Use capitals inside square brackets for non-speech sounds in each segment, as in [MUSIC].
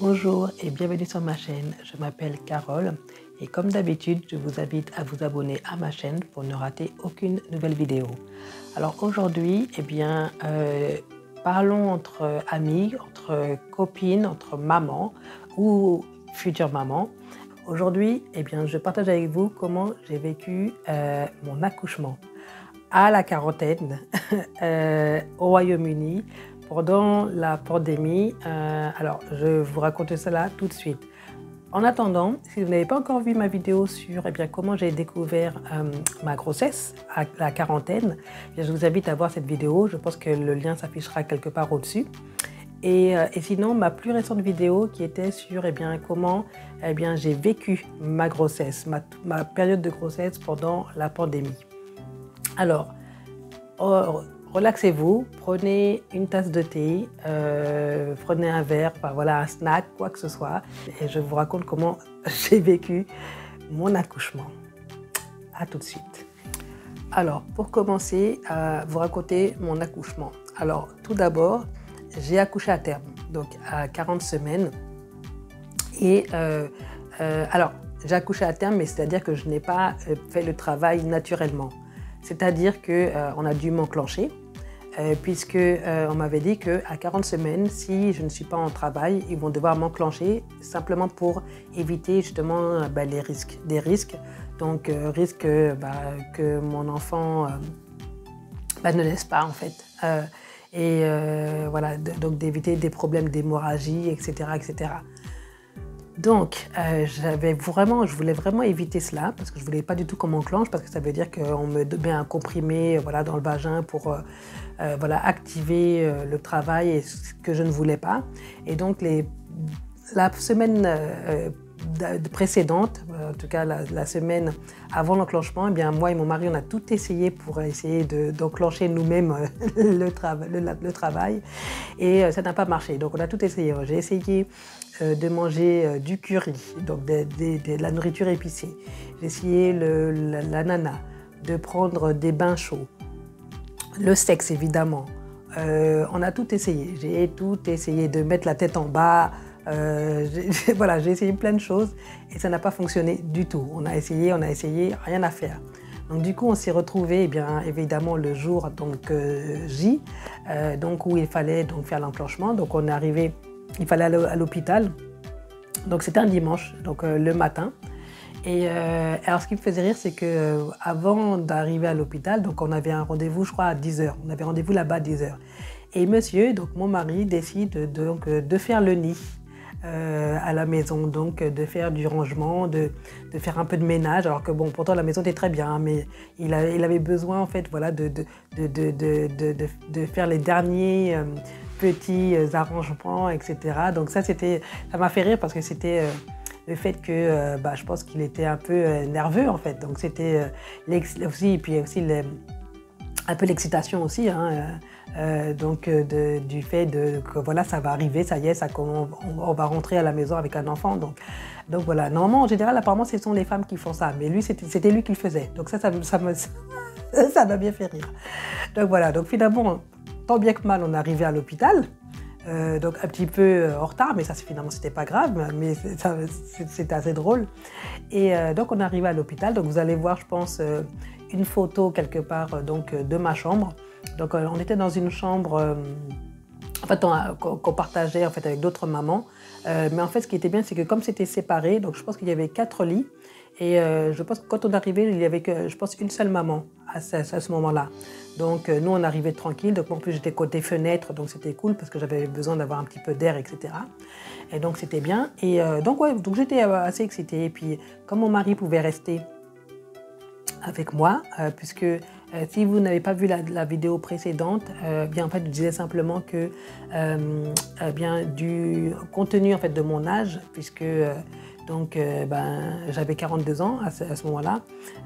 Bonjour et bienvenue sur ma chaîne. Je m'appelle Carole et comme d'habitude, je vous invite à vous abonner à ma chaîne pour ne rater aucune nouvelle vidéo. Alors aujourd'hui, eh bien, euh, parlons entre amis, entre copines, entre mamans ou futures mamans. Aujourd'hui, eh bien, je partage avec vous comment j'ai vécu euh, mon accouchement à la quarantaine [LAUGHS] euh, au Royaume-Uni pendant la pandémie. Euh, alors, je vous raconte cela tout de suite. En attendant, si vous n'avez pas encore vu ma vidéo sur eh bien, comment j'ai découvert euh, ma grossesse à la quarantaine, eh je vous invite à voir cette vidéo. Je pense que le lien s'affichera quelque part au-dessus. Et, sinon, ma plus récente vidéo qui était sur eh bien, comment eh j'ai vécu ma grossesse, ma, période de grossesse pendant la pandémie. Alors, oh, relaxez-vous, prenez une tasse de thé, euh, prenez un verre, voilà, un snack, quoi que ce soit, et je vous raconte comment [LAUGHS] j'ai vécu mon accouchement. À tout de suite. Alors, pour commencer à vous raconter mon accouchement. Alors, tout d'abord, j'ai accouché à terme, donc à 40 semaines. Et euh, euh, alors, j'ai accouché à terme, mais c'est-à-dire que je n'ai pas fait le travail naturellement. C'est-à-dire qu'on euh, a dû m'enclencher, euh, puisque euh, on m'avait dit qu'à 40 semaines, si je ne suis pas en travail, ils vont devoir m'enclencher simplement pour éviter justement bah, les risques. Des risques, donc risque bah, que mon enfant bah, ne laisse pas en fait. et voilà, donc d'éviter des problèmes d'hémorragie, etc., etc. Donc, euh, vraiment, je voulais vraiment éviter cela parce que je voulais pas du tout qu'on m'enclenche parce que ça veut dire qu'on me met un comprimé voilà, dans le vagin pour euh, euh, voilà, activer le travail et ce que je ne voulais pas. Et donc, les, la semaine précédente, en tout cas la, semaine avant l'enclenchement, eh bien moi et mon mari, on a tout essayé pour essayer d'enclencher nous-mêmes [LAUGHS] le, le, travail et ça n'a pas marché. Donc on a tout essayé. J'ai essayé euh, de manger euh, du curry, donc de, la nourriture épicée. J'ai essayé l'ananas, de prendre des bains chauds, le sexe évidemment. Euh, on a tout essayé. J'ai tout essayé de mettre la tête en bas. [LAUGHS] voilà, j'ai essayé plein de choses et ça n'a pas fonctionné du tout. On a essayé, on a essayé, rien à faire. Donc du coup, on s'est retrouvé, eh bien évidemment le jour donc J, donc où il fallait donc faire l'enclenchement. Donc on est arrivé il fallait aller à l'hôpital. Donc c'était un dimanche, donc euh, le matin. Et euh, alors ce qui me faisait rire, c'est que euh, avant d'arriver à l'hôpital, donc on avait un rendez-vous, je crois, à 10h. On avait rendez-vous là-bas à 10h. Et monsieur, donc mon mari, décide donc, de faire le nid. à la maison, donc de faire du rangement, de, de, faire un peu de ménage, alors que bon, pourtant la maison était très bien, mais il, avait besoin en fait, voilà, de, de, de faire les derniers petits euh, arrangements, etc. Donc ça, ça m'a fait rire parce que c'était euh, le fait que euh, bah, je pense qu'il était un peu nerveux en fait. Donc c'était aussi, et puis aussi un peu l'excitation aussi. Hein, donc du fait de, que voilà ça va arriver, ça y est, ça, on, va rentrer à la maison avec un enfant. Donc, donc voilà, normalement en général apparemment ce sont les femmes qui font ça, mais lui c'était lui qui le faisait. Donc ça ça, [LAUGHS] ça m'a bien fait rire. Donc voilà, donc finalement tant bien que mal, on est arrivé à l'hôpital. Euh, donc un petit peu euh, en retard, mais ça finalement c'était pas grave, mais c'était assez drôle. Et euh, donc on est arrivé à l'hôpital. Donc vous allez voir, je pense, une photo quelque part donc de ma chambre. Donc on était dans une chambre, en fait, qu'on partageait en fait avec d'autres mamans. mais en fait, ce qui était bien, c'est que comme c'était séparé, donc je pense qu'il y avait quatre lits. Et je pense que quand on arrivé, il y avait que, je pense, une seule maman à ce moment-là. Donc euh, nous, on arrivait tranquille. Donc en plus, j'étais côté fenêtre, donc c'était cool parce que j'avais besoin d'avoir un petit peu d'air, etc. Et donc c'était bien. Et euh, donc ouais, donc j'étais euh, assez excitée. Et puis comme mon mari pouvait rester avec moi, puisque si vous n'avez pas vu la, vidéo précédente, bien en fait, je disais simplement que bien du contenu en fait de mon âge, puisque donc euh, ben, j'avais 42 ans à ce, moment-là,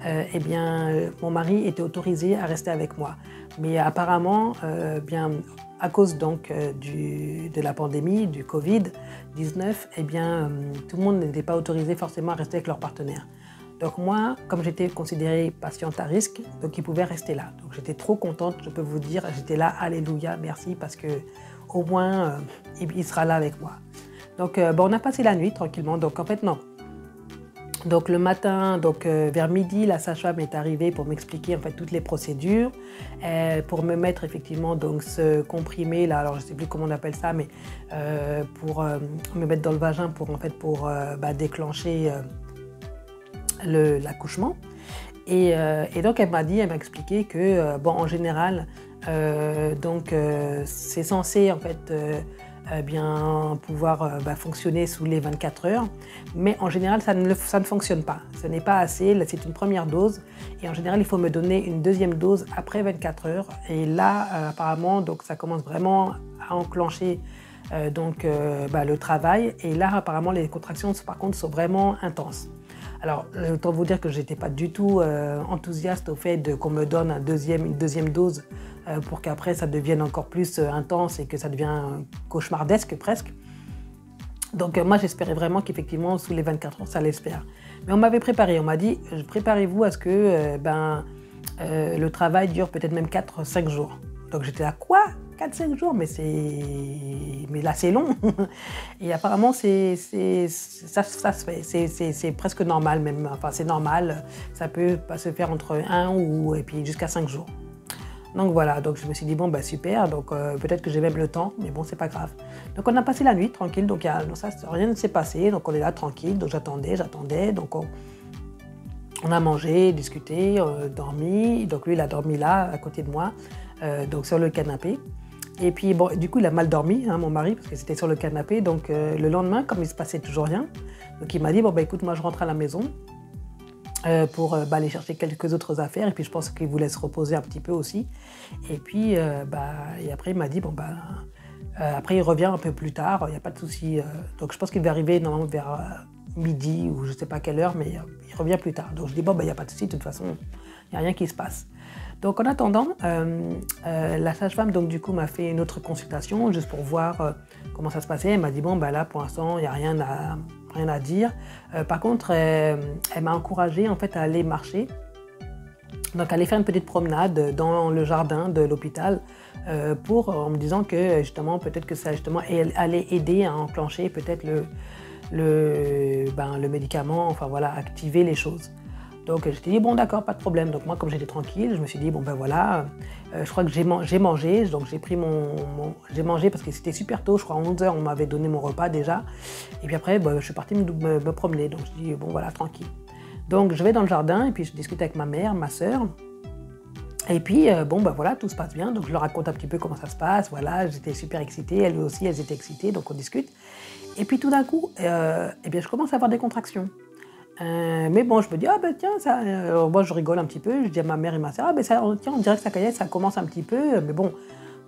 euh, eh bien mon mari était autorisé à rester avec moi. Mais apparemment, euh, bien à cause donc de la pandémie, du Covid-19, eh bien tout le monde n'était pas autorisé forcément à rester avec leur partenaire. Donc moi, comme j'étais considérée patiente à risque, donc il pouvait rester là. Donc j'étais trop contente, je peux vous dire, j'étais là, alléluia, merci, parce que au moins il sera là avec moi. Donc, bon, on a passé la nuit tranquillement. Donc, en fait, non. Donc le matin, donc vers midi, la sage-femme est arrivée pour m'expliquer en fait toutes les procédures, pour me mettre effectivement donc ce comprimé là, alors je ne sais plus comment on appelle ça, mais pour me mettre dans le vagin pour en fait pour bah, déclencher l'accouchement. Et, donc elle m'a dit, elle m'a expliqué que bon en général, donc c'est censé en fait eh bien, pouvoir euh, bah, fonctionner sous les 24 heures. Mais en général, ça ne, fonctionne pas. Ce n'est pas assez. C'est une première dose. Et en général, il faut me donner une deuxième dose après 24 heures. Et là, euh, apparemment, ça commence vraiment à enclencher euh, donc, bah, le travail. Et là, apparemment, les contractions, par contre, sont vraiment intenses. Alors, autant vous dire que je n'étais pas du tout enthousiaste au fait qu'on me donne une deuxième dose euh, pour qu'après ça devienne encore plus euh, intense et que ça devienne cauchemardesque presque. Donc euh, moi j'espérais vraiment qu'effectivement sous les 24 heures ça l'espère. Mais on m'avait préparé, on m'a dit préparez-vous à ce que ben, le travail dure peut-être même 4-5 jours. Donc j'étais là quoi? 4-5 jours mais mais là c'est long. [LAUGHS] et apparemment c'est ça, ça c'est presque normal même, enfin c'est normal, ça peut pas se faire entre 1 ou et puis jusqu'à 5 jours. Donc voilà, donc je me suis dit, bon, bah super, donc euh, peut-être que j'ai même le temps, mais bon, c'est pas grave. Donc on a passé la nuit tranquille, donc, y a, ça, rien ne s'est passé, donc on est là tranquille, donc j'attendais, j'attendais, donc on, a mangé, discuté, euh, dormi, donc lui il a dormi là, à côté de moi, euh, donc sur le canapé. Et puis bon, du coup il a mal dormi, hein, mon mari, parce que c'était sur le canapé, donc le lendemain, comme il se passait toujours rien, donc il m'a dit, bon bah écoute, moi je rentre à la maison, euh, pour euh, bah, aller chercher quelques autres affaires. Et puis je pense qu'il voulait se reposer un petit peu aussi. Et puis euh, bah, et après il m'a dit, bon bah, après il revient un peu plus tard, il n'y a pas de souci. donc je pense qu'il va arriver normalement vers midi ou je ne sais pas quelle heure, mais il revient plus tard. Donc je dis, bon, il n'y a pas de souci, de toute façon, il n'y a rien qui se passe. Donc en attendant, la sage-femme donc m'a fait une autre consultation juste pour voir comment ça se passait. Elle m'a dit bon bah là pour l'instant il n'y a rien à, rien à dire. Euh, par contre, elle, m'a encouragée en fait à aller marcher. Donc aller faire une petite promenade dans le jardin de l'hôpital euh, en me disant que justement peut-être que ça justement allait aider à enclencher peut-être le, le, ben, le médicament, enfin voilà, activer les choses. Donc j'étais dit, bon d'accord, pas de problème. Donc moi, comme j'étais tranquille, je me suis dit, bon ben voilà, euh, je crois que j'ai mangé. Donc j'ai pris mon, j'ai mangé parce que c'était super tôt, je crois à 11h, on m'avait donné mon repas déjà. Et puis après, ben, je suis partie me, promener. Donc je dis, bon voilà, tranquille. Donc je vais dans le jardin et puis je discute avec ma mère, ma soeur. Et puis, euh, bon, ben voilà, tout se passe bien. Donc, je leur raconte un petit peu comment ça se passe. Voilà, j'étais super excitée. Elles aussi, elles étaient excitées. Donc, on discute. Et puis, tout d'un coup, euh, eh bien, je commence à avoir des contractions. Euh, mais bon, je me dis, ah ben tiens, ça, euh, moi je rigole un petit peu, je dis à ma mère et ma soeur, ah ben tiens, on dirait que ça caillette, ça commence un petit peu, mais bon,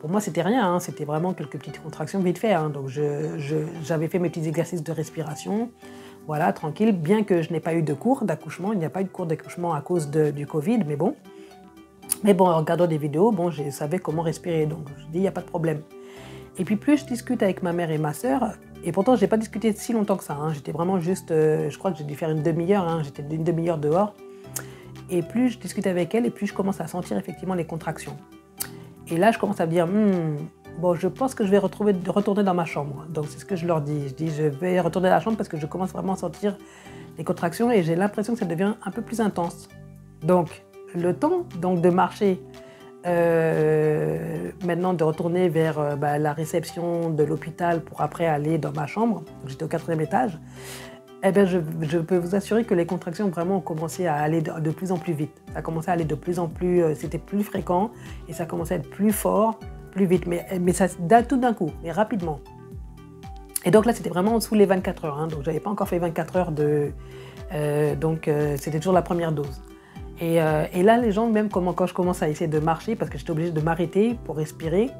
pour moi c'était rien, hein. c'était vraiment quelques petites contractions vite fait, hein. donc j'avais fait mes petits exercices de respiration, voilà, tranquille, bien que je n'ai pas eu de cours d'accouchement, il n'y a pas eu de cours d'accouchement à cause du Covid, mais bon. Mais bon, en regardant des vidéos, bon, je savais comment respirer, donc je dis, il n'y a pas de problème. Et puis plus je discute avec ma mère et ma soeur, et pourtant, je n'ai pas discuté si longtemps que ça. Hein. J'étais vraiment juste, euh, je crois que j'ai dû faire une demi-heure. Hein. J'étais une demi-heure dehors. Et plus je discute avec elle, et plus je commence à sentir effectivement les contractions. Et là, je commence à me dire, hmm, bon, je pense que je vais retrouver, retourner dans ma chambre. Donc, c'est ce que je leur dis. Je dis, je vais retourner dans la chambre parce que je commence vraiment à sentir les contractions et j'ai l'impression que ça devient un peu plus intense. Donc, le temps donc, de marcher euh, maintenant de retourner vers euh, bah, la réception de l'hôpital pour après aller dans ma chambre, j'étais au quatrième étage, eh bien, je, peux vous assurer que les contractions vraiment ont commencé à aller de, plus en plus vite. Ça a commencé à aller de plus en plus, euh, c'était plus fréquent et ça a commencé à être plus fort, plus vite, mais, mais ça tout d'un coup, mais rapidement. Et donc là, c'était vraiment sous les 24 heures, hein, donc j'avais pas encore fait 24 heures de... donc c'était toujours la première dose. Euh, et, là, les gens, même quand je commence à essayer de marcher, parce que j'étais obligée de m'arrêter pour respirer,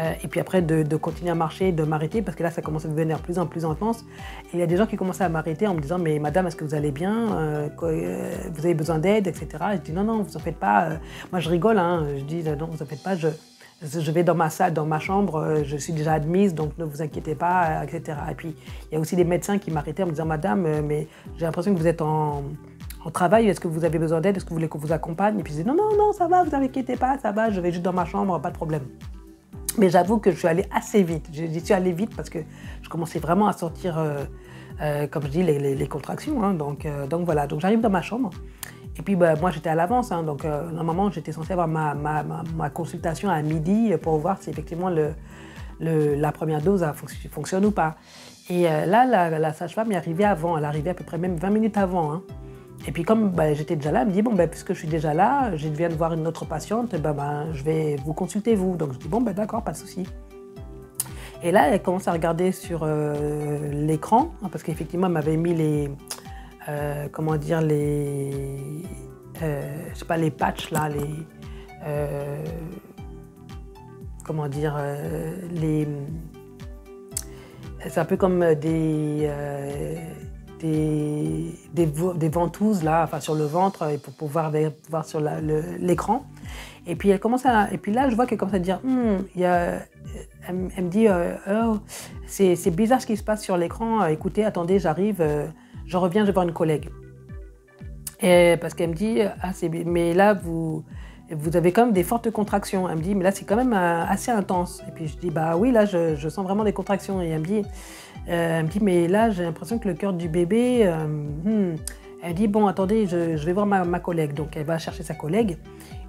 euh, et puis après de, continuer à marcher, de m'arrêter, parce que là, ça commence à devenir de plus en plus intense. Et il y a des gens qui commençaient à m'arrêter en me disant, mais madame, est-ce que vous allez bien euh, Vous avez besoin d'aide, etc. Et je dis, non, non, vous en faites pas. Moi, je rigole, hein. je dis, non, vous en faites pas. Je, je vais dans ma salle, dans ma chambre, je suis déjà admise, donc ne vous inquiétez pas, etc. Et puis, il y a aussi des médecins qui m'arrêtaient en me disant, madame, mais j'ai l'impression que vous êtes en au travail, est-ce que vous avez besoin d'aide Est-ce que vous voulez qu'on vous accompagne? Et puis je dis non, non, non, ça va, vous inquiétez pas, ça va, je vais juste dans ma chambre, pas de problème. Mais j'avoue que je suis allée assez vite. J'y suis allée vite parce que je commençais vraiment à sortir, euh, euh, comme je dis, les, contractions. Hein. Donc, euh, donc voilà, donc j'arrive dans ma chambre. Et puis bah, moi j'étais à l'avance, hein. donc normalement j'étais censée avoir ma, consultation à midi pour voir si effectivement la première dose fonctionne ou pas. Et là, la, la sage-femme est arrivée avant, elle arrivait à peu près même 20 minutes avant. Hein. Et puis comme bah, j'étais déjà là, elle me dit, bon, ben, puisque je suis déjà là, je viens de voir une autre patiente, ben, je vais vous consulter vous. Donc je dis, bon, ben, d'accord, pas de souci. Et là, elle commence à regarder sur euh, l'écran, hein, parce qu'effectivement, elle m'avait mis les, euh, comment dire, les, euh, je sais pas, les patchs là, les, comment dire, les, c'est un peu comme des des, des, ventouses là, enfin sur le ventre pour pouvoir voir sur l'écran. Et puis elle commence et puis là je vois qu'elle commence à dire, hmm, il y a, elle, me dit, euh, oh, c'est bizarre ce qui se passe sur l'écran. Écoutez, attendez, j'arrive, euh, je reviens, je vais voir une collègue. Et parce qu'elle me dit, ah mais là vous, vous avez quand même des fortes contractions. Elle me dit, mais là c'est quand même euh, assez intense. Et puis je dis, bah oui, là je, sens vraiment des contractions. Et elle me dit, euh, elle me dit, mais là, j'ai l'impression que le cœur du bébé. Euh, hmm. Elle dit, bon, attendez, je, vais voir ma, collègue. Donc, elle va chercher sa collègue.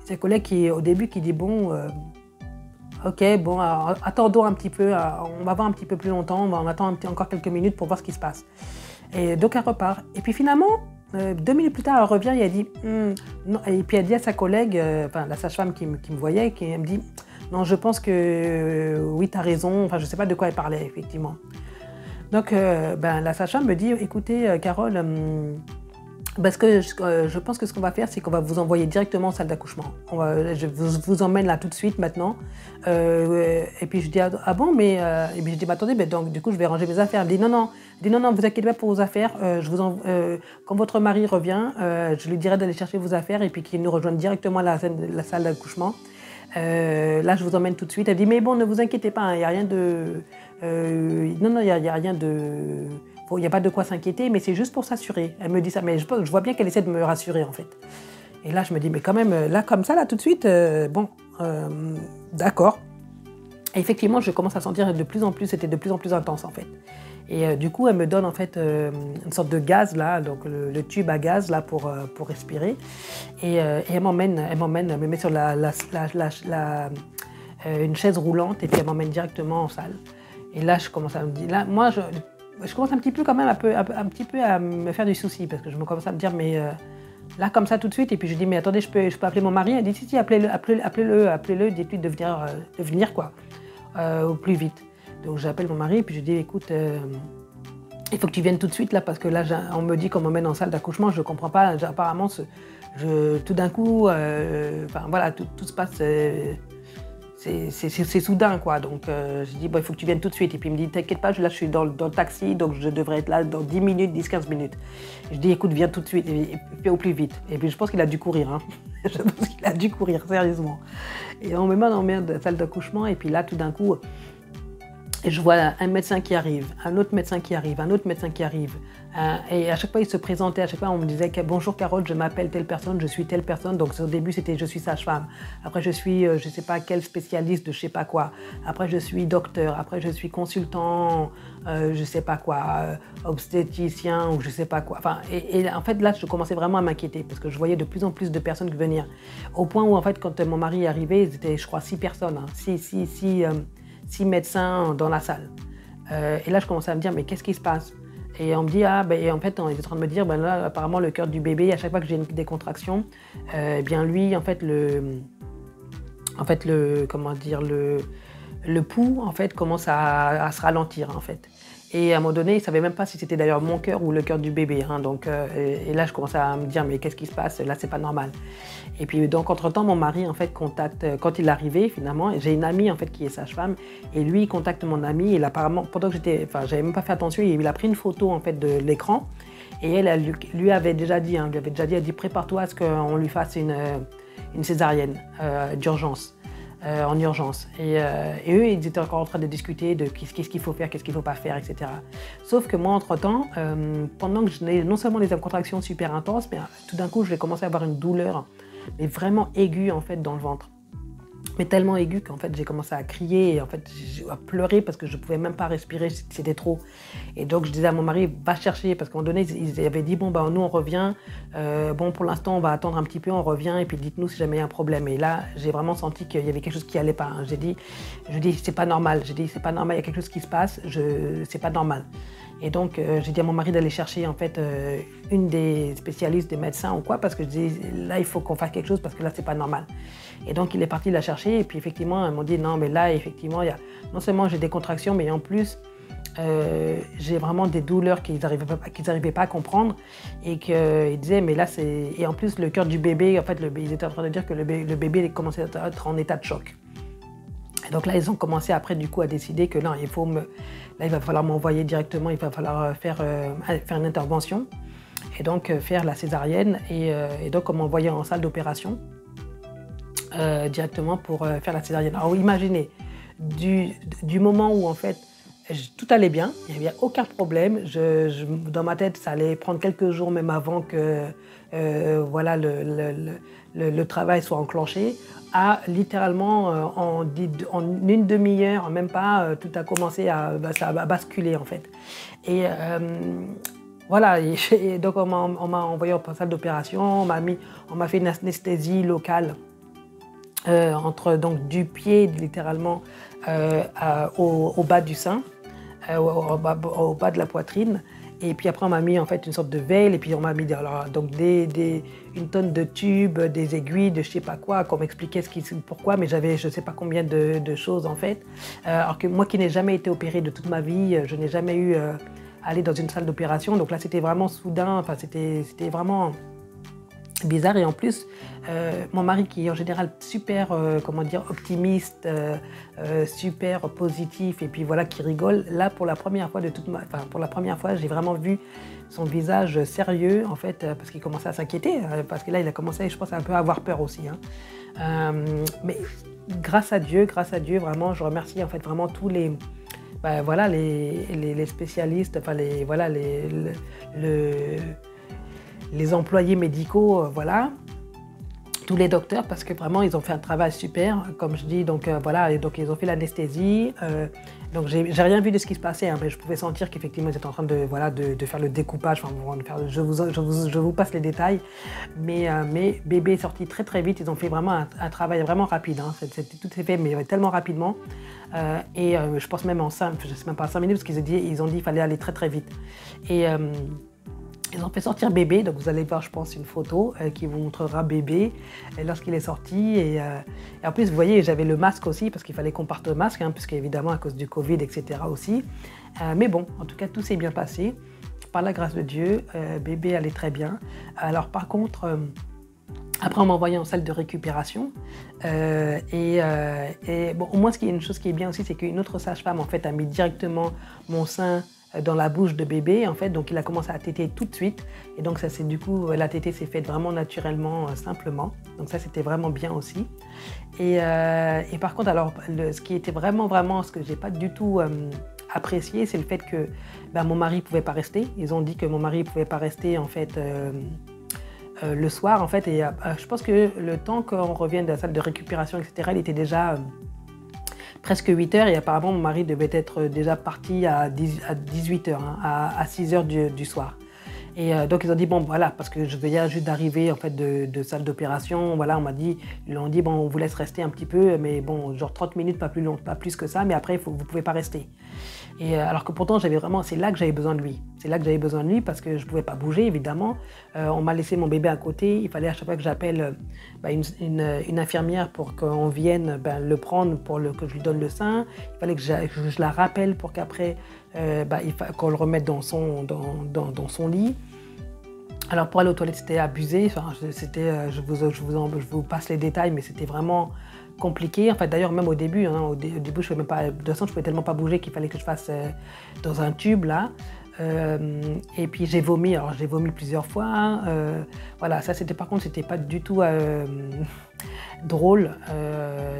Sa collègue qui, au début, qui dit, bon, ok, bon, attendons un petit peu, on va voir un petit peu plus longtemps, on attend encore quelques minutes pour voir ce qui se passe. Et donc, elle repart. Et puis finalement, deux minutes plus tard, elle revient et elle dit, hmm, non. et puis elle dit à sa collègue, enfin, la sage-femme qui, me voyait, qui, me dit, non, je pense que oui, tu as raison, enfin, je ne sais pas de quoi elle parlait, effectivement. Donc, euh, ben, la sage me dit, écoutez, euh, Carole, hum, parce que euh, je, pense que ce qu'on va faire, c'est qu'on va vous envoyer directement en salle d'accouchement. Je vous, emmène là tout de suite maintenant. et puis je dis, ah bon, mais... et puis je dis, attendez, ben, donc du coup, je vais ranger mes affaires. Elle dit, non, non, dit, non, non, vous inquiétez pas pour vos affaires. je vous quand votre mari revient, je lui dirai d'aller chercher vos affaires et puis qu'il nous rejoigne directement à la, salle d'accouchement. là, je vous emmène tout de suite. Elle dit, mais bon, ne vous inquiétez pas, hein, il n'y a rien de... Euh, non, non, il n'y a, rien de. Il n'y a pas de quoi s'inquiéter, mais c'est juste pour s'assurer. Elle me dit ça, mais je, vois bien qu'elle essaie de me rassurer en fait. Et là, je me dis, mais quand même, là, comme ça, là, tout de suite, euh, bon, euh, d'accord. Et effectivement, je commence à sentir de plus en plus, c'était de plus en plus intense en fait. Et du coup, elle me donne en fait une sorte de gaz là, donc le, tube à gaz là pour, pour respirer. Et, elle m'emmène, elle m'emmène, elle me met sur la, une chaise roulante et puis elle m'emmène directement en salle. Et là, je commence à me dire, là, moi, je, je commence un petit peu quand même un, petit peu à me faire du souci parce que je me commence à me dire, mais euh, là, comme ça, tout de suite, et puis je dis, mais attendez, je peux, je peux appeler mon mari. Elle dit, si, si, appelez-le, appelez-le, appelez-le, dites-lui de venir, euh, de venir quoi, euh, au plus vite. Donc j'appelle mon mari et puis je dis, écoute, il faut que tu viennes tout de suite là parce que là, on me dit qu'on m'emmène en salle d'accouchement, je ne comprends pas. Apparemment, tout d'un coup, enfin voilà, tout se passe c'est soudain, quoi. Donc, euh, je dis, bon, il faut que tu viennes tout de suite. Et puis, il me dit, t'inquiète pas, là, je suis dans, le taxi, donc je devrais être là dans 10 minutes, 10-15 minutes. Je dis, écoute, viens tout de suite, et, puis au plus vite. Et puis, je pense qu'il a dû courir, hein. [LAUGHS] je pense qu'il a dû courir, sérieusement. Et on me met dans la salle d'accouchement, et puis là, tout d'un coup, je vois un médecin qui arrive, un autre médecin qui arrive, un autre médecin qui arrive. Euh, et à chaque fois, il se présentait, à chaque fois, on me disait que bonjour Carole, je m'appelle telle personne, je suis telle personne. Donc au début, c'était je suis sage-femme. Après, je suis, euh, je ne sais pas quel spécialiste de je ne sais pas quoi. Après, je suis docteur. Après, je suis consultant, euh, je ne sais pas quoi, obstétricien ou je ne sais pas quoi. Enfin, et, en fait, là, je commençais vraiment à m'inquiéter parce que je voyais de plus en plus de personnes venir. Au point où, en fait, quand mon mari est arrivé, ils étaient, je crois, six personnes, hein. six, six, six, médecins dans la salle. et là, je commençais à me dire, mais qu'est-ce qui se passe? Et on me dit, ah, ben, en fait, on est en train de me dire, ben là, apparemment, le cœur du bébé, à chaque fois que j'ai des contractions, euh, eh bien lui, en fait, le, en fait, le, comment dire, le, le pouls, en fait, commence à se ralentir, en fait. Et à un moment donné, il ne savait même pas si c'était d'ailleurs mon cœur ou le cœur du bébé. Hein. donc, euh, et, là, je commençais à me dire, mais qu'est-ce qui se passe? Là, c'est pas normal. Et puis, donc, entre-temps, mon mari, en fait, contacte, euh, quand il est arrivé, finalement, j'ai une amie, en fait, qui est sage-femme, et lui, il contacte mon ami, et apparemment, pendant que j'étais, enfin, j'avais même pas fait attention, il a pris une photo, en fait, de l'écran, et elle, lui avait déjà dit, hein, lui avait déjà dit, elle dit, prépare-toi à ce qu'on lui fasse une, euh, une césarienne d'urgence. Euh, en urgence. Euh, et, eux, ils étaient encore en train de discuter de qu'est-ce qu'il faut faire, qu'est-ce qu'il ne faut pas faire, etc. Sauf que moi, entre-temps, euh, pendant que je n'ai non seulement des contractions super intenses, mais tout d'un coup, je vais commencer à avoir une douleur, mais vraiment aiguë en fait dans le ventre. Mais tellement aigu qu'en fait j'ai commencé à crier et en fait à pleurer parce que je pouvais même pas respirer, c'était trop. Et donc je disais à mon mari va chercher parce qu'à un moment donné ils avaient dit bon bah nous on revient, euh, bon pour l'instant on va attendre un petit peu, on revient et puis dites-nous si jamais il y a un problème. Et là j'ai vraiment senti qu'il y avait quelque chose qui allait pas. Hein. J'ai dit je dis c'est pas normal, j'ai dit c'est pas normal, il y a quelque chose qui se passe, je c'est pas normal. Et donc, euh, j'ai dit à mon mari d'aller chercher en fait euh, une des spécialistes, des médecins ou quoi, parce que je dis là, il faut qu'on fasse quelque chose parce que là, c'est pas normal. Et donc, il est parti la chercher. Et puis, effectivement, ils m'ont dit non, mais là, effectivement, il y a, non seulement j'ai des contractions, mais en plus, euh, j'ai vraiment des douleurs qu'ils n'arrivaient pas, à comprendre. Et qu'ils disaient, mais là, c'est. Et en plus, le cœur du bébé, en fait, ils étaient en train de dire que le bébé, le bébé commençait à être en état de choc. Et donc là, ils ont commencé après, du coup, à décider que non, il faut me. Là, il va falloir m'envoyer directement, il va falloir faire, faire une intervention. Et donc, faire la césarienne. Et, donc, on m'envoyait en salle d'opération. Euh, directement pour euh, faire la césarienne. Alors imaginez, du, moment où en fait tout allait bien, il n'y avait aucun problème, je, dans ma tête ça allait prendre quelques jours même avant que euh, voilà, le, le, travail soit enclenché, à littéralement en, en, une demi-heure, même pas, tout a commencé à, a basculer en fait. Et voilà, [LAUGHS] et, donc on m'a envoyé en salle d'opération, on m'a fait une anesthésie locale euh, entre donc du pied littéralement euh, au, bas du sein, euh, au, bas, de la poitrine. Et puis après, on m'a mis en fait une sorte de veille, et puis on m'a mis donc des, une tonne de tubes, des aiguilles, de je sais pas quoi, qu'on m'expliquait ce qui, pourquoi, mais j'avais je sais pas combien de, choses en fait. alors que moi qui n'ai jamais été opérée de toute ma vie, je n'ai jamais eu à aller dans une salle d'opération, donc là c'était vraiment soudain, enfin c'était vraiment bizarre. Et en plus, euh, mon mari qui est en général super, euh, comment dire, optimiste, euh, super positif, et puis voilà, qui rigole. Là, pour la première fois de toute ma, enfin, pour la première fois, j'ai vraiment vu son visage sérieux, en fait, parce qu'il commençait à s'inquiéter, parce que là, il a commencé, je pense, à un peu avoir peur aussi. Hein. mais grâce à Dieu, grâce à Dieu, vraiment, je remercie en fait vraiment tous les, ben, voilà, les, spécialistes, enfin les, voilà, les, le les employés médicaux, euh, voilà, tous les docteurs parce que vraiment ils ont fait un travail super, comme je dis. Donc euh, voilà, donc ils ont fait l'anesthésie. Euh, donc j'ai rien vu de ce qui se passait, hein, mais je pouvais sentir qu'effectivement ils étaient en train de, voilà, de, faire le découpage. Enfin, je, vous, je, vous, je, vous, passe les détails. Mais, mais bébé est sorti très très vite. Ils ont fait vraiment un, travail vraiment rapide. Hein. tout s'est fait, mais tellement rapidement. et je pense même en 5, je sais même pas 5 minutes, parce qu'ils ont dit, ils ont dit qu'il fallait aller très très vite. Et ils ont fait sortir bébé, donc vous allez voir, je pense, une photo euh, qui vous montrera bébé lorsqu'il est sorti. Euh, et, en plus, vous voyez, j'avais le masque aussi, parce qu'il fallait qu'on parte au masque, hein, puisqu'évidemment, à cause du Covid, etc. aussi. Euh, mais bon, en tout cas, tout s'est bien passé. Par la grâce de Dieu, bébé allait très bien. Alors, par contre, après, on m'a envoyé en salle de récupération. et, bon, au moins, ce qui est une chose qui est bien aussi, c'est qu'une autre sage-femme, en fait, a mis directement mon sein dans la bouche de bébé en fait. Donc il a commencé à téter tout de suite. Et donc ça c'est du coup la tétée s'est faite vraiment naturellement euh, simplement. Donc ça c'était vraiment bien aussi. Et, euh, par contre alors ce qui était vraiment vraiment ce que j'ai pas du tout euh, apprécié c'est le fait que ben, mon mari pouvait pas rester. Ils ont dit que mon mari pouvait pas rester en fait le soir en fait. Et je pense que le temps qu'on revienne de la salle de récupération etc il était déjà presque 8 heures et apparemment mon mari devait être déjà parti à, 18 heures, hein, à, 6 heures du, soir. Et euh, donc ils ont dit bon voilà parce que je venais juste d'arriver en fait de, salle d'opération voilà on m'a dit ils ont dit bon on vous laisse rester un petit peu mais bon genre 30 minutes pas plus long pas plus que ça mais après faut, vous pouvez pas rester et euh, alors que pourtant, j'avais vraiment, c'est là que j'avais besoin de lui. C'est là que j'avais besoin de lui parce que je ne pouvais pas bouger, évidemment. Euh, on m'a laissé mon bébé à côté. Il fallait à chaque fois que j'appelle euh, bah, une, infirmière pour qu'on vienne ben, le prendre, pour que je lui donne le sein. Il fallait que je, la rappelle pour qu'après, bah, qu'on le remette dans son, dans, dans, son lit. Alors pour aller aux toilettes, c'était abusé. Enfin, c'était, je, vous, je, vous je vous passe les détails, mais c'était vraiment compliqué. En fait, d'ailleurs, même au début, hein, au, début, je ne même pas, de je pouvais tellement pas bouger qu'il fallait que je fasse euh, dans un tube là. Euh, et puis j'ai vomi, alors j'ai vomi plusieurs fois. Euh, voilà, ça c'était par contre, c'était pas du tout [LAUGHS] drôle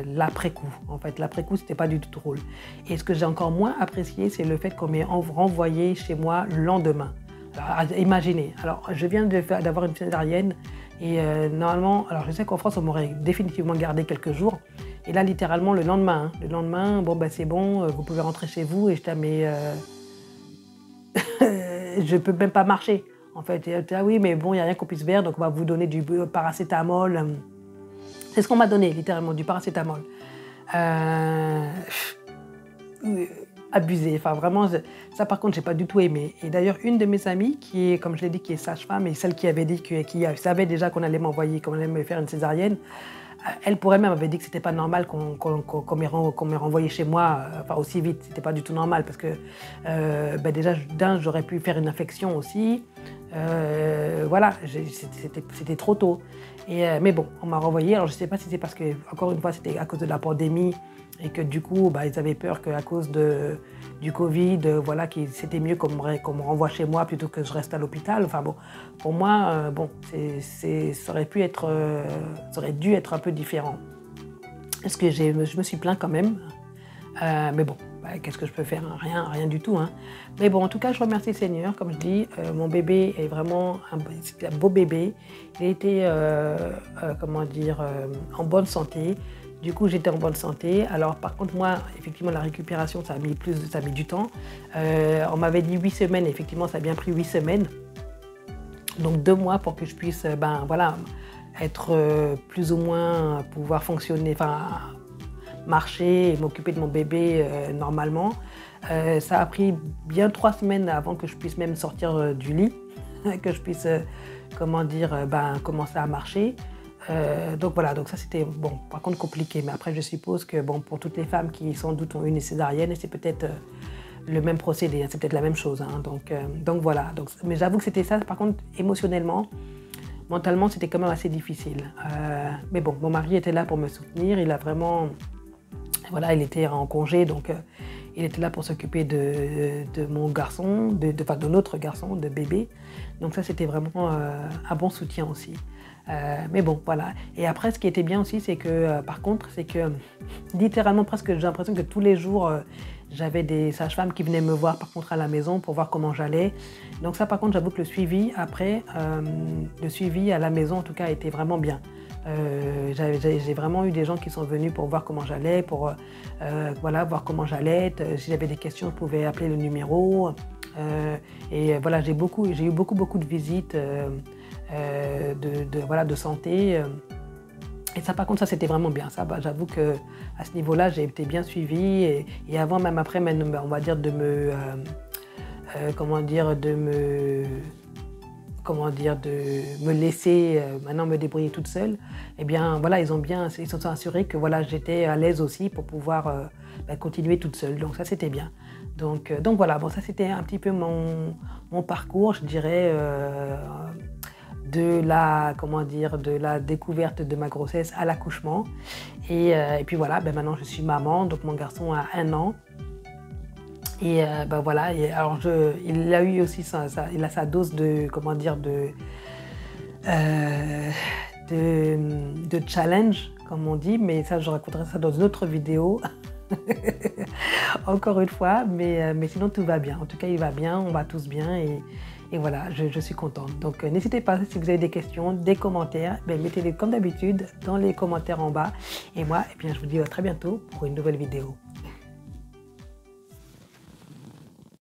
l'après-coup. En fait, l'après-coup, c'était pas du tout drôle. Et ce que j'ai encore moins apprécié, c'est le fait qu'on m'ait renvoyé chez moi le lendemain. Imaginez, alors je viens d'avoir une césarienne et euh, normalement, alors je sais qu'en France, on m'aurait définitivement gardé quelques jours. Et là, littéralement, le lendemain, hein, le lendemain, bon, ben, c'est bon, vous pouvez rentrer chez vous. Et je dis, mais [LAUGHS] je peux même pas marcher. En fait, et ah oui, mais bon, il n'y a rien qu'on puisse faire, donc on va vous donner du paracétamol. C'est ce qu'on m'a donné, littéralement, du paracétamol. Euh, abusé. Enfin, vraiment, ça par contre, j'ai pas du tout aimé. Et d'ailleurs, une de mes amies, qui est, comme je l'ai dit, qui est sage-femme, et celle qui avait dit, que, qui savait déjà qu'on allait m'envoyer, qu'on allait me faire une césarienne, euh, elle pour elle-même avait dit que c'était pas normal qu'on qu m'ait renvoyé chez moi, euh, enfin aussi vite. C'était pas du tout normal parce que euh, ben déjà d'un, j'aurais pu faire une infection aussi. voilà, c'était trop tôt. Et, mais bon, on m'a renvoyé. Alors je sais pas si c'est parce que encore une fois c'était à cause de la pandémie et que du coup, bah, ils avaient peur qu'à cause de, du Covid, voilà, c'était mieux qu'on me, renvoie chez moi plutôt que je reste à l'hôpital. Enfin bon, pour moi, euh, bon, ça aurait pu être, euh, ça aurait dû être un peu différent. Parce que je me suis plaint quand même, euh, mais bon, bah, qu'est-ce que je peux faire? Rien, rien du tout. Hein. Mais bon, en tout cas, je remercie le Seigneur. Comme je dis, mon bébé est vraiment un, un, beau bébé. Il a été, comment dire, en bonne santé. Du coup, j'étais en bonne santé. Alors, par contre, moi, effectivement, la récupération, ça a mis, plus, ça a mis du temps. Euh, on m'avait dit 8 semaines. Effectivement, ça a bien pris 8 semaines. Donc, deux mois pour que je puisse, euh, ben voilà, être euh, plus ou moins, pouvoir fonctionner, enfin, marcher et m'occuper de mon bébé normalement. ça a pris bien trois semaines avant que je puisse même sortir du lit, [LAUGHS] que je puisse, comment dire, ben, commencer à marcher. Euh, donc voilà, donc ça c'était bon, par contre compliqué. Mais après, je suppose que bon, pour toutes les femmes qui sans doute ont une césarienne, c'est peut-être euh, le même procédé, c'est peut-être la même chose. Hein. donc, euh, donc voilà. Mais j'avoue que c'était ça. Par contre, émotionnellement, mentalement, c'était quand même assez difficile. mais bon, mon mari était là pour me soutenir. Il a vraiment, voilà, il était en congé, donc il était là pour s'occuper de, de, mon garçon, de, de, enfin, de notre garçon, de bébé. Donc ça, c'était vraiment un bon soutien aussi. Euh, mais bon, voilà. Et après, ce qui était bien aussi, c'est que, euh, par contre, c'est que [LAUGHS] littéralement, presque, j'ai l'impression que tous les jours, euh, j'avais des sages-femmes qui venaient me voir, par contre, à la maison pour voir comment j'allais. Donc ça, par contre, j'avoue que le suivi, après, le suivi à la maison, en tout cas, était vraiment bien. j'ai vraiment eu des gens qui sont venus pour voir comment j'allais, pour voilà, voir comment j'allais. Si j'avais des questions, je pouvais appeler le numéro. et voilà, j'ai eu beaucoup, beaucoup de visites. Euh, de, voilà, de santé. Euh. Et ça, par contre, ça, c'était vraiment bien. Ça, bah, j'avoue que à ce niveau-là, j'ai été bien suivie. Et, avant, même après, même, on va dire de me, euh, comment dire, de me, comment dire, de me laisser maintenant me débrouiller toute seule. Eh bien, voilà, ils ont bien, ils se sont assurés que voilà, j'étais à l'aise aussi pour pouvoir bah, continuer toute seule. Donc ça, c'était bien. Donc, donc voilà, bon, ça, c'était un petit peu mon, mon parcours, je dirais de la, comment dire, de la découverte de ma grossesse à l'accouchement. Et, euh, puis voilà, ben maintenant je suis maman, donc mon garçon a un an. Et euh, ben voilà, alors je, il a eu aussi sa, il a sa dose de, comment dire, de, euh, de, de, challenge, comme on dit, mais ça je raconterai ça dans une autre vidéo. [LAUGHS] Encore une fois, mais, mais sinon tout va bien. En tout cas, il va bien, on va tous bien et, et voilà, je, suis contente. Donc euh, n'hésitez pas si vous avez des questions, des commentaires, ben, mettez-les comme d'habitude dans les commentaires en bas. Et moi, eh bien, je vous dis à très bientôt pour une nouvelle vidéo.